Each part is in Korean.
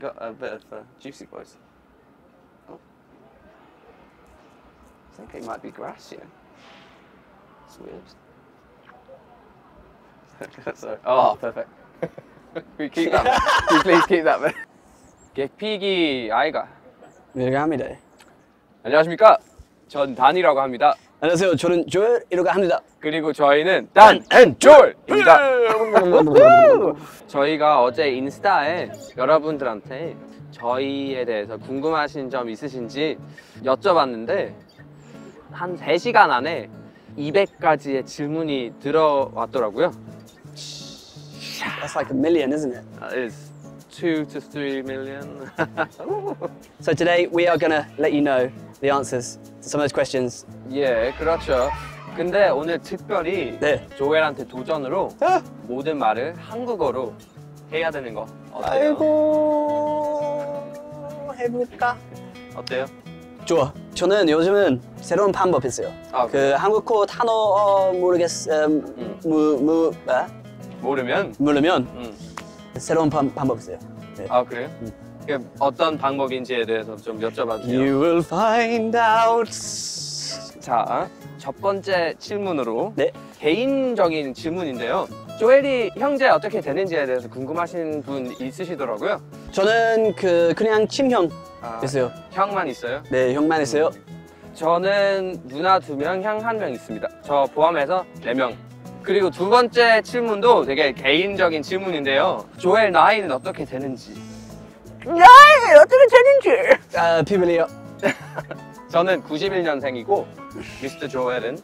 Got a bit of uh, juicy boys. Oh. I think it might be grass, yeah. It's weird. Sorry. Oh, perfect. we keep that. we please keep that bit. 객피기 아이가. 합니다. 안녕하십니까? 전 단이라고 합니다. 안녕하세요. 저는 조엘이라고 합니다. 그리고 저희는 단앤졸입니다. 저희가 어제 인스타에 여러분들한테 저희에 대해서 궁금하신 점 있으신지 여쭤봤는데 한 3시간 안에 200가지의 질문이 들어왔더라고요. That's like a million, isn't it? That is 2 to 3 million. So today we are gonna let you know the answers to some of those questions. 예, 그렇죠. 근데 오늘 특별히 네. 조엘한테 도전으로 아! 모든 말을 한국어로 해야 되는 거 어때요? 아이고 해볼까? 어때요? 좋아. 저는 요즘은 새로운 방법 있어요. 아, 그 한국어 단어 어, 모르겠 음, 무무 아? 모르면 모르면 음. 새로운 방, 방법 있어요. 네. 아 그래요? 그 어떤 방법인지에 대해서 좀 여쭤봐도 돼요? You will find out. 자, 첫 번째 질문으로 네. 개인적인 질문인데요. 조엘이 형제 어떻게 되는지에 대해서 궁금하신 분 있으시더라고요. 저는 그 그냥 친형 아, 있어요. 형만 있어요? 네, 형만 있어요. 저는 누나 두 명, 형 한 명 있습니다. 저 포함해서 네 명. 그리고 두 번째 질문도 되게 개인적인 질문인데요. 조엘 나이는 어떻게 되는지. 나이 어떻게 되는지. 아, 비밀이요. 저는 91년생이고 미스터 조엘은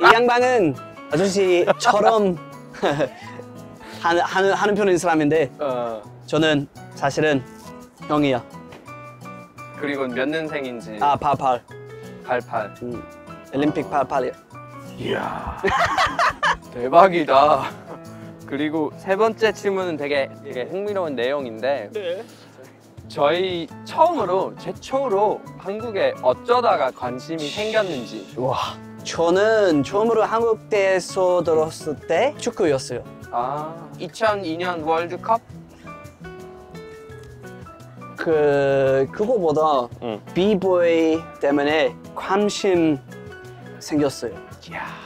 이 양반은 아저씨처럼 하는, 하는, 하는 편인 사람인데 어 저는 사실은 형이야. 그리고 몇 년생인지 아, 88. 88. 음, 올림픽 88이야. 이야 대박이다. 그리고 세 번째 질문은 되게 되게 흥미로운 내용인데 저희 처음으로 최초로 한국에 어쩌다가 관심이 생겼는지 와. 저는 처음으로 한국 대에서 들었을 때 축구였어요. 아 2002년 월드컵 그 그거보다 응. 비보이 때문에 관심 생겼어요. 이야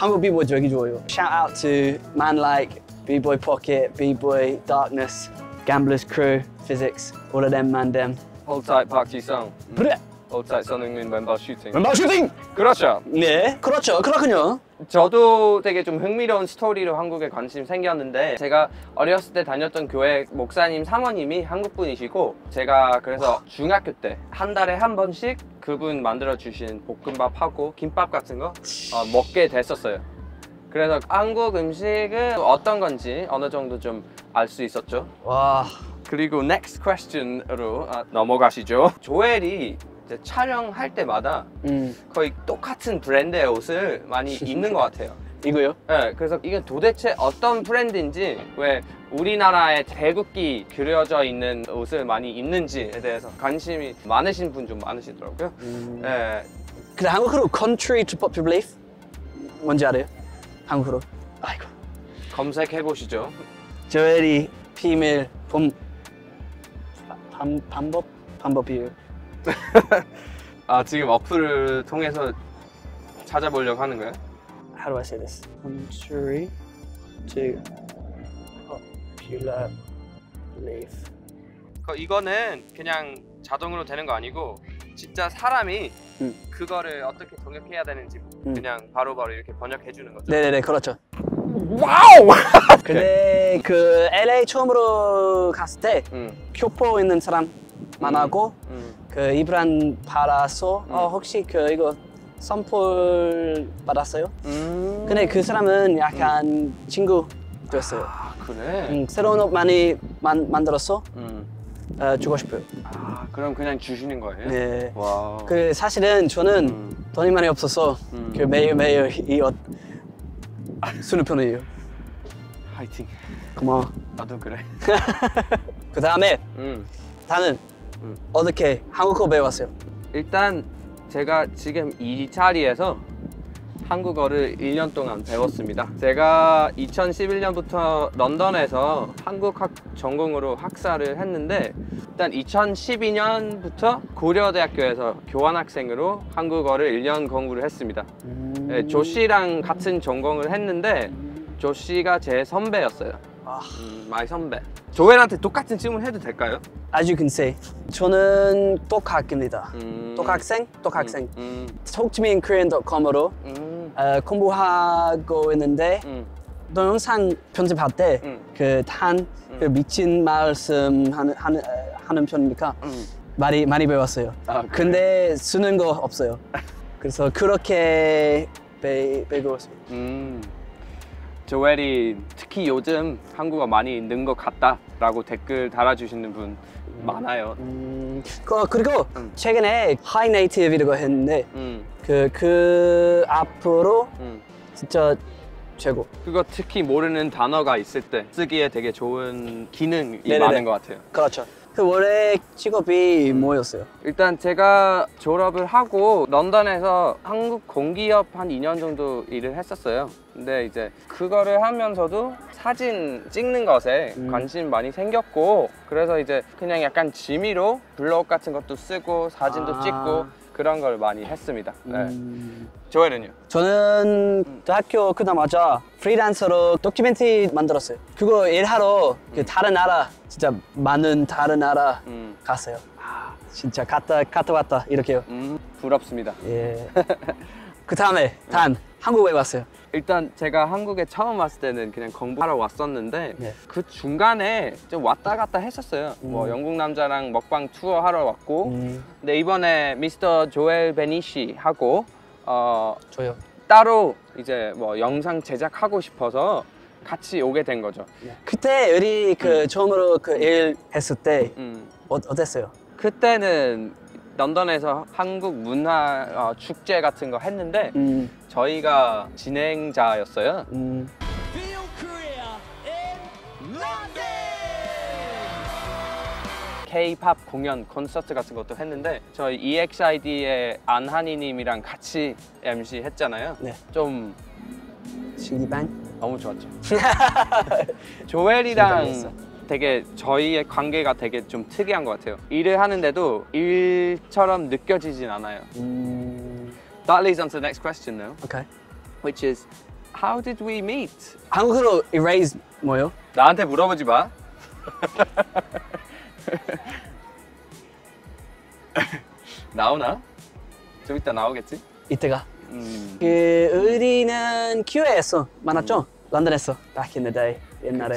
한국 비보이 되게 좋아요. Shout out to Man Like, B-Boy Pocket, B-Boy Darkness, Gamblers Crew, Physics, all of them man them. Hold tight 박지성 그래. Hold tight 손흥민 멤버 슈팅 멤버 슈팅. 그렇죠 네, 그렇죠. 그렇군요. 저도 되게 좀 흥미로운 스토리로 한국에 관심 생겼는데 제가 어렸을 때 다녔던 교회 목사님 사모님이 한국 분이시고 제가 그래서 중학교 때 한 달에 한 번씩 그분 만들어 주신 볶음밥하고 김밥 같은 거 어, 먹게 됐었어요. 그래서 한국 음식은 어떤 건지 어느 정도 좀 알 수 있었죠. 와, 그리고 next question으로 아, 넘어가시죠. 조엘이 촬영할 때마다 음, 거의 똑같은 브랜드의 옷을 많이 입는 것 같아요. 이거요? 네, 그래서 이게 도대체 어떤 브랜드인지 왜 우리나라의 대국기 그려져 있는 옷을 많이 입는지에 대해서 관심이 많으신 분 좀 많으시더라고요. 네, 근데 한국어로 contrary to popular belief 뭔지 알아요? 한국어로. 아이고. 검색해 보시죠. 조엘이 비밀 봄 방, 방법 방법이에요. 아 지금 어플을 통해서 찾아보려고 하는 거예요? How do I say this? Contrary to popular belief. 그 이거는 그냥 자동으로 되는 거 아니고 진짜 사람이 음. 그거를 어떻게 번역해야 되는지 음. 그냥 바로바로 이렇게 번역해 주는 거죠. 네네네 그렇죠. 와우! 근데 그 LA 처음으로 갔을 때 음, 교포 있는 사람 만나고 음. 그 이브란 받아서 어 음. 혹시 그 이거 선풀 받았어요? 음. 근데 그 사람은 약간 친구 됐어요. 아 그래? 음, 새로운 옷 많이 만, 만들어서 음. 어, 주고 싶어요. 아 그럼 그냥 주시는 거예요? 네. 와. 그 사실은 저는 음. 돈이 많이 없어서 음. 그 매일 매일 이 옷 쓰는 편이에요. 화이팅. 고마워. 나도 그래. 그 다음에 음. 나는 음. 어떻게 한국어 배웠어요? 일단 제가 지금 이 자리에서 한국어를 1년 동안 배웠습니다. 제가 2011년부터 런던에서 한국학 전공으로 학사를 했는데 일단 2012년부터 고려대학교에서 교환학생으로 한국어를 1년 공부를 했습니다. 음. 네, 조 씨랑 같은 전공을 했는데 조 씨가 제 선배였어요. 아, 음, my 선배. 조엘한테 똑같은 질문 해도 될까요? as you can see, 저는 독학입니다. 음, 독학생? 독학생. 음, Talk to me in Korean.com으로 음, 어, 공부하고 있는데 음, 동영상 편집할 때 음. 그단그 미친 말씀 하는 하는 어, 하는 편이니까 음. 많이 많이 배웠어요. 아? 근데 쓰는 거 없어요. 그래서 그렇게 배 배웠어요. 음, 조엘이 특히 요즘 한국어 많이 는 것 같다 라고 댓글 달아주시는 분 많아요. 음, 그, 그리고 음. 최근에 하이 네이티브라고 했는데 음, 그 그 앞으로 음. 진짜 최고. 그거 특히 모르는 단어가 있을 때 쓰기에 되게 좋은 기능이 네네네. 많은 것 같아요. 그렇죠. 그 원래 직업이 음. 뭐였어요? 일단 제가 졸업을 하고 런던에서 한국 공기업 한 2년 정도 일을 했었어요. 근데 이제 그거를 하면서도 사진 찍는 것에 음. 관심 많이 생겼고 그래서 이제 그냥 약간 취미로 블로그 같은 것도 쓰고 사진도 아. 찍고 그런 걸 많이 했습니다. 네. 음, 조엘은요? 저는 대학교 끝나마자 프리랜서로 도큐멘터리 만들었어요. 그거 일하러 그 다른 나라 진짜 많은 다른 나라 음, 갔어요. 아, 진짜 갔다 갔다 왔다 이렇게요. 음, 부럽습니다. 예. 그 다음에 단 한국에 왔어요. 일단 제가 한국에 처음 왔을 때는 그냥 공부하러 왔었는데 네. 그 중간에 좀 왔다 갔다 했었어요. 뭐 음. 영국 남자랑 먹방 투어 하러 왔고 음, 근데 이번에 미스터 조엘 베니시 하고 어, 저요. 따로 이제 뭐 영상 제작하고 싶어서 같이 오게 된 거죠. 그때 우리 그 처음으로 그 일 했을 때 음. 어, 어땠어요? 그때는 런던에서 한국 문화 어, 축제 같은 거 했는데 음, 저희가 진행자였어요. 음! K-팝 공연 콘서트 같은 것도 했는데 저희 EXID의 안한이님이랑 같이 MC 했잖아요. 네. 좀 신기반. 너무 좋았죠. 조엘이랑. 되게 저희의 관계가 되게 좀 특이한 것 같아요. 일을 하는데도 일처럼 느껴지진 않아요. 음, That leads on to the next question though, 오케이. which is how did we meet? 한국어로 erase 뭐요? 나한테 물어보지 마. 나오나? 좀 이따 나오겠지? 이때가. 음. 그 우리는 기회에서 만났죠? 런던에서 back in the day 옛날에.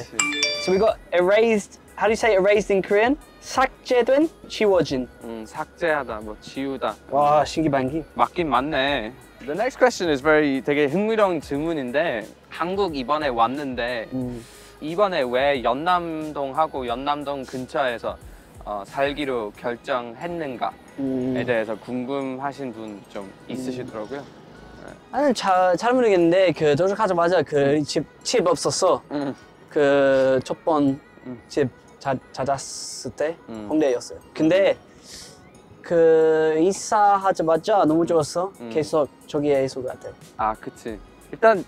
So we got erased. How do you say erased in Korean? 삭제된, 지워진. 음, 삭제하다, 뭐 지우다. 와 신기반기. 맞긴 맞네. The next question is very 되게 흥미로운 질문인데 한국 이번에 왔는데 음. 이번에 왜 연남동하고 연남동 근처에서 어, 살기로 결정했는가에 음. 대해서 궁금하신 분 좀 있으시더라고요. 아니 잘, 잘 모르겠는데 그 도착하자마자 그 집집 없었어. 음. 그첫번 음. 집 찾았을 때 음. 홍대였어요. 근데 그 이사하자마자 너무 좋았어. 음. 계속 저기에 있을 것 같아. 아, 그치. 일단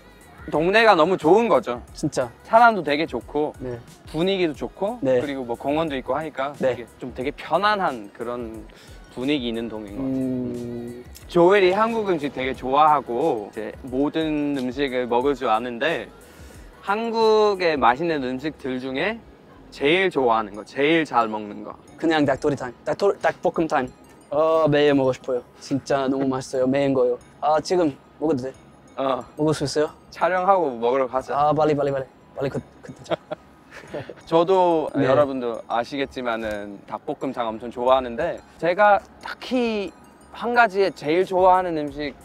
동네가 너무 좋은 거죠. 진짜. 사람도 되게 좋고 네. 분위기도 좋고 네. 그리고 뭐 공원도 있고 하니까 네. 되게 좀 되게 편안한 그런 분위기 있는 동인 것 같아요. 음, 조엘이 한국 음식 되게 좋아하고 이제 모든 음식을 먹을 줄 아는데 한국의 맛있는 음식들 중에 제일 좋아하는 거, 제일 잘 먹는 거. 그냥 닭도리탕, 닭도, 닭볶음탕. 어 매일 먹고 싶어요. 진짜 너무 맛있어요. 매운 거요. 아 지금 먹어도 돼? 어, 먹을 수 있어요? 촬영하고 먹으러 가자. 아 빨리 빨리 빨리 빨리 그 그때. 저도 네. 여러분도 아시겠지만은 닭볶음탕 엄청 좋아하는데 제가 딱히 한 가지에 제일 좋아하는 음식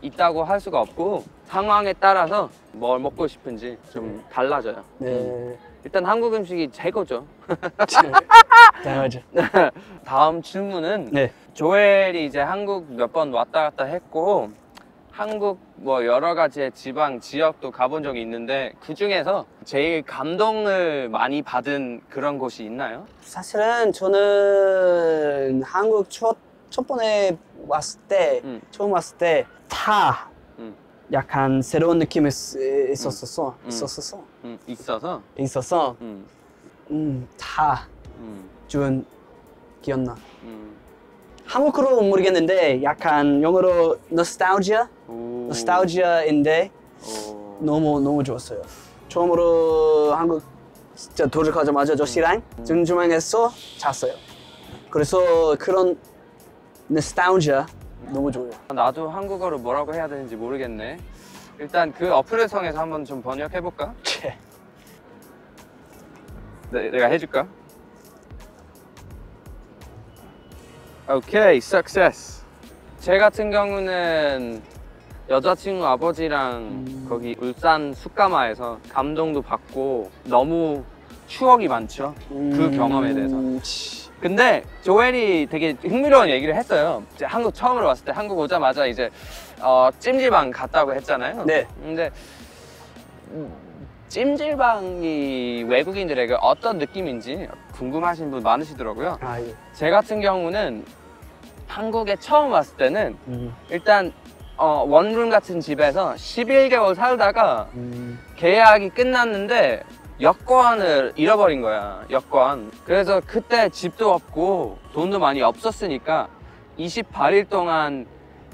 있다고 할 수가 없고 상황에 따라서 뭘 먹고 싶은지 좀 달라져요. 네. 일단 한국 음식이 최고죠. 당연하죠. 다음 질문은 네. 조엘이 이제 한국 몇 번 왔다 갔다 했고 한국 뭐 여러 가지의 지방 지역도 가본 적이 있는데 그 중에서 제일 감동을 많이 받은 그런 곳이 있나요? 사실은 저는 한국 첫, 첫 번에 왔을 때, 음. 처음 왔을 때, 다, 음. 약간 새로운 느낌이 있- 있었었어. 음. 있었었어. 음, 있어서. 있었어. 음, 음, 다 음, 주은 기억나. 음. 한국어로 모르겠는데 약간 영어로 nostalgia, 오. nostalgia인데 오. 너무 너무 좋았어요. 처음으로 한국 진짜 도착하자마자 조시랑 중중앙에서 잤어요. 그래서 그런 nostalgia 너무 좋아요. 나도 한국어로 뭐라고 해야 되는지 모르겠네. 일단 그 어플을 통해서 한번 좀 번역해 볼까? 네, 내가 해줄까? 오케이, success. 제 같은 경우는 여자친구 아버지랑 거기 울산 숫가마에서 감동도 받고 너무 추억이 많죠. 그 경험에 대해서. 근데 조엘이 되게 흥미로운 얘기를 했어요. 이제 한국 처음으로 왔을 때 한국 오자마자 이제 어, 찜질방 갔다고 했잖아요. 네. 근데 음, 찜질방이 외국인들에게 어떤 느낌인지 궁금하신 분 많으시더라고요. 아, 예. 제 같은 경우는 한국에 처음 왔을 때는 음, 일단 어, 원룸 같은 집에서 11개월 살다가 음. 계약이 끝났는데 여권을 잃어버린 거야 여권 그래서 그때 집도 없고 돈도 많이 없었으니까 28일 동안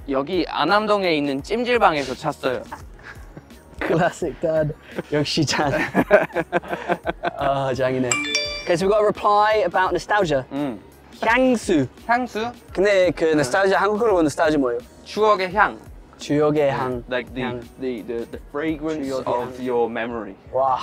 여기 안암동에 있는 찜질방에서 잤어요 클래식 dad. 역시 짠. 아, 짱이네. Okay, so we got a reply about nostalgia. 음. 향수. 향수 근데 그 nostalgia 한국어로 nostalgia 뭐예요? 추억의 향 주역의 향. like the, 향. the, the, the fragrance 추억의 of 향. your memory 와,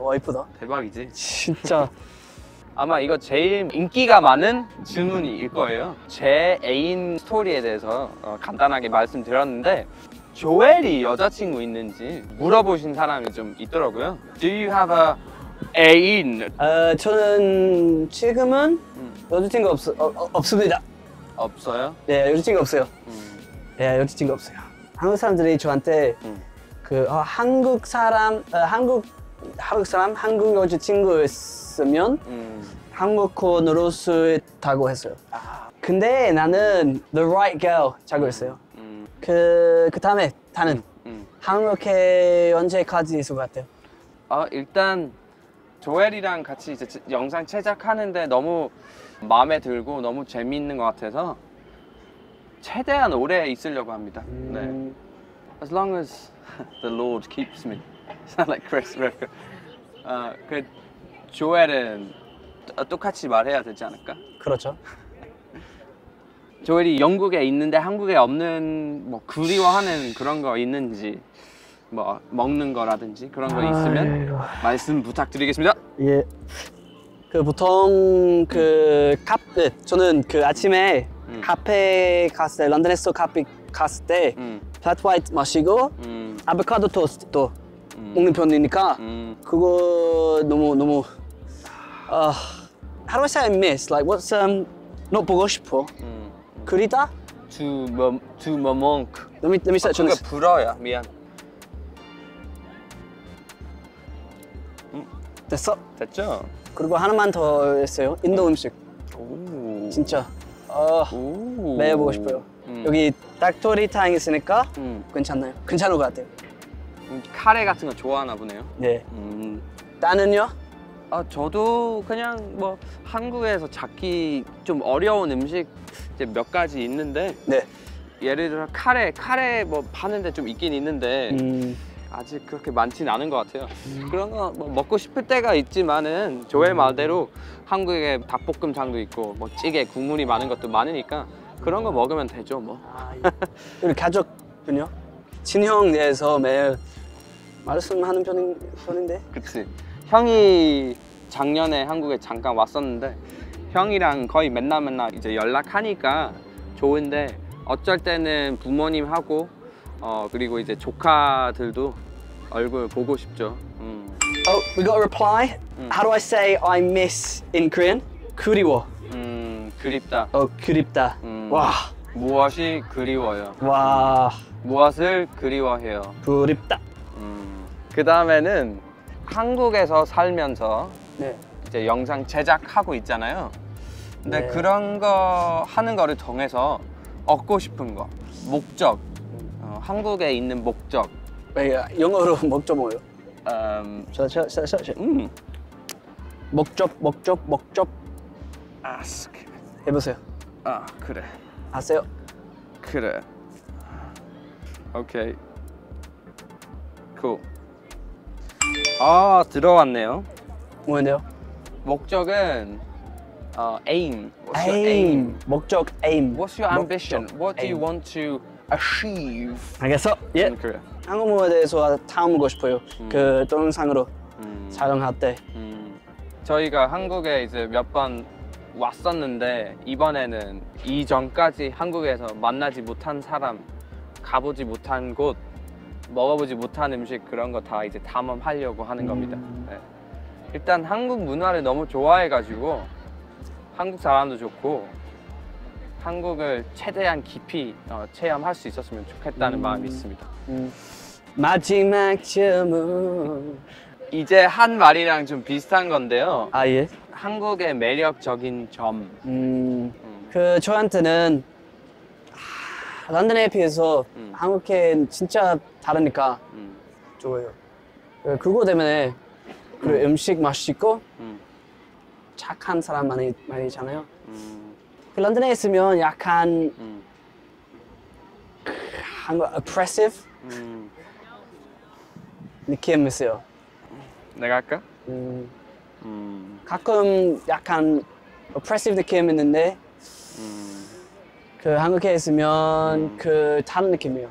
와 이쁘다. 대박이지 진짜. 아마 이거 제일 인기가 많은 질문일 거예요. 제 애인 스토리에 대해서 어, 간단하게 말씀드렸는데 조엘이 여자친구 있는지 물어보신 사람이 좀 있더라고요. Do you have a 애인? 어, 저는 지금은 음, 여자친구 없, 어, 어, 없습니다. 없어요. 네, 여자친구 없어요. 음, 네, 여자친구 없어요. 한국 사람들이 저한테 음. 그 어, 한국 사람, 어, 한국 한국 사람, 한국 여자 친구 있으면 음. 한국어 늘을 수 있다고 했어요. 근데 나는 the right girl 찾고 있어요. 음, 그, 그 다음에 다는 음. 한국에 언제까지 있을 것 같아요? 어, 일단 조엘이랑 같이 이제 제- 영상 제작하는데 너무 마음에 들고 너무 재미있는 것 같아서 최대한 오래 있으려고 합니다. 네. 음, As long as the Lord keeps me. Sound like Chris Rock. 어, 그 조엘은 또- 똑같이 말해야 되지 않을까? 그렇죠. 조엘이 영국에 있는데 한국에 없는 뭐 그리워하는 그런 거 있는지 뭐 먹는 거라든지 그런 거 있으면 아이고. 말씀 부탁드리겠습니다. 예. 그 보통 그 카페 저는 그 아침에 음. 카페 갔을 때 런던에서 카페 갔을 때 음, 플랫 화이트 마시고 음, 아보카도 토스트도 음, 먹는 편이니까 음. 그거 너무 너무 아 how do I say I miss like what's um not 보고 싶어 음. 그리다 To mom, to mamonk. let me let me search on 그거 this 불어야 미안. 됐어 됐죠? 그리고 하나만 더 했어요 인도 음식 오. 진짜 아 오. 매일 보고 싶어요 음. 여기 닭도리탕 있으니까 음. 괜찮나요 괜찮을 것 같아요 음, 카레 같은 거 좋아하나 보네요. 네 음. 나는요 아 저도 그냥 뭐 한국에서 찾기 좀 어려운 음식 이제 몇 가지 있는데 네 예를 들어 카레 카레 뭐 파는데 좀 있긴 있는데 음. 아직 그렇게 많지는 않은 것 같아요. 그런 거 뭐 먹고 싶을 때가 있지만은 조엘 말대로 한국에 닭볶음탕도 있고 뭐 찌개 국물이 많은 것도 많으니까 그런 거 먹으면 되죠 뭐. 아, 예. 우리 가족은요? 친형 내에서 매일 말씀하는 편인, 편인데 그치. 형이 작년에 한국에 잠깐 왔었는데 형이랑 거의 맨날 맨날 이제 연락하니까 좋은데 어쩔 때는 부모님하고 어 그리고 이제 조카들도 얼굴 보고 싶죠. 음. Oh, we got a reply. How do I say I miss in Korean? 그리워. 음, 그립다. 어, 그립다. 음. 와, 무엇이 그리워요? 와, 무엇을 그리워해요? 그립다. 음. 그 다음에는 한국에서 살면서 네. 이제 영상 제작하고 있잖아요. 근데 네. 그런 거 하는 거를 통해서 얻고 싶은 거, 목적, 어, 한국에 있는 목적. 왜, 영어로 목적 뭐예요? 음, 저, 저, 저, 저, 저. 음. 목적, 목적, 목적 ask. 해보세요. 아 그래. 아세요? 그래. 오케이. cool. 아 들어왔네요. 뭐였네요? 목적은 어, aim. What's your aim. 목적 aim. What's your ambition? What do you aim. want to achieve? 알겠어? 예. 음, 그래. 한국어에 대해서 묻고 싶어요. 그 동영상으로 음, 촬영할 때. 음. 저희가 한국에 이제 몇 번 왔었는데 이번에는 이전까지 한국에서 만나지 못한 사람, 가보지 못한 곳, 먹어보지 못한 음식 그런 거 다 이제 탐험하려고 하는 겁니다. 네. 일단 한국 문화를 너무 좋아해가지고 한국 사람도 좋고 한국을 최대한 깊이 어, 체험할 수 있었으면 좋겠다는 마음이 있습니다. 음. 마지막 점은 이제 한 말이랑 좀 비슷한 건데요. 아 예. 한국의 매력적인 점. 음. 음. 그 저한테는 하, 런던에 비해서 음. 한국엔 진짜 다르니까 음, 좋아요. 그- 그거 때문에 그 음식 맛있고 음, 착한 사람 많이 많이잖아요. 음, 그 런던에 있으면 약간 음, 한국 oppressive 음. 느낌 있어요. 내가 할까? 음, 음, 가끔 약간 oppressive 느낌 있는데 음, 그 한국에 있으면 음. 그 다른 느낌이에요.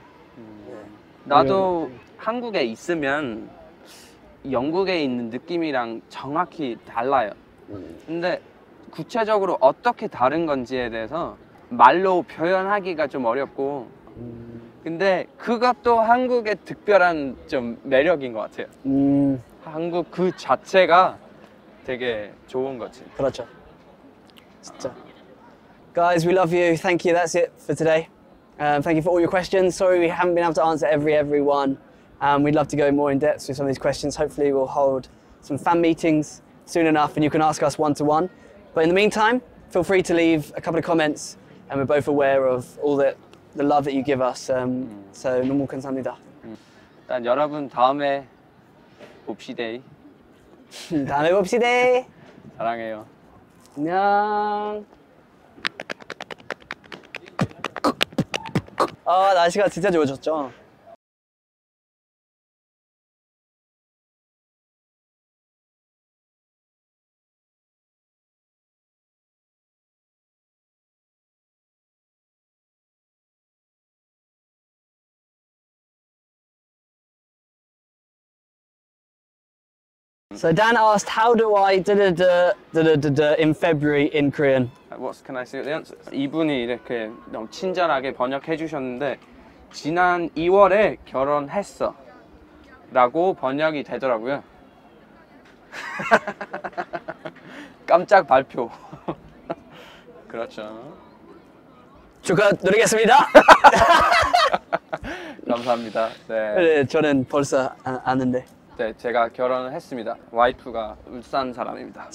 나도 한국에 있으면 영국에 있는 느낌이랑 정확히 달라요. 근데 구체적으로 어떻게 다른 건지에 대해서 말로 표현하기가 좀 어렵고 근데 그것도 한국의 특별한 좀 매력인 것 같아요. 음, 한국 그 자체가 되게 좋은 거지. 그렇죠. 진짜. Guys, we love you. Thank you. That's it for today. Um, thank you for all your questions. Sorry we haven't been able to answer every every one. Um, we'd love to go more in depth with some of these questions. Hopefully, we'll hold some fan meetings soon enough, and you can ask us one to one. But in the meantime, feel free to leave a couple of comments, and we're both aware of all the the love that you give us. Um, so 너무 감사합니다. 일단 여러분 다음에 봅시다. 다음에 봅시다. 사랑해요. 안녕. 아 날씨가 진짜 좋아졌죠. So Dan asked, "How do I da da da da da da in February in Korean?" What can I say? the answer? 이분이 이렇게 너무 친절하게 번역해 주셨는데 지난 2월에 결혼했어 라고 번역이 되더라고요. 깜짝 발표. 그렇죠. 축하드리겠습니다. 감사합니다. 네. 네, 저는 벌써 아, 아는데. 네, 제가 결혼을 했습니다. 와이프가 울산 사람입니다.